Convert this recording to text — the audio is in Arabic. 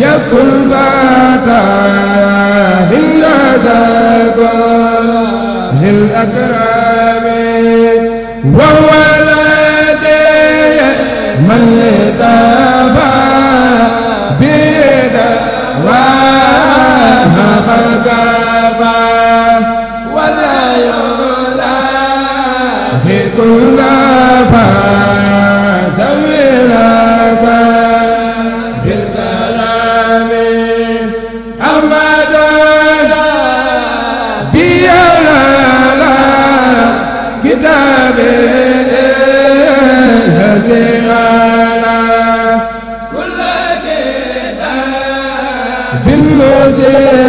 يكن فتاه النزاق للأكرام وهو الذي من لتفا بيد وما في كل بالمزيد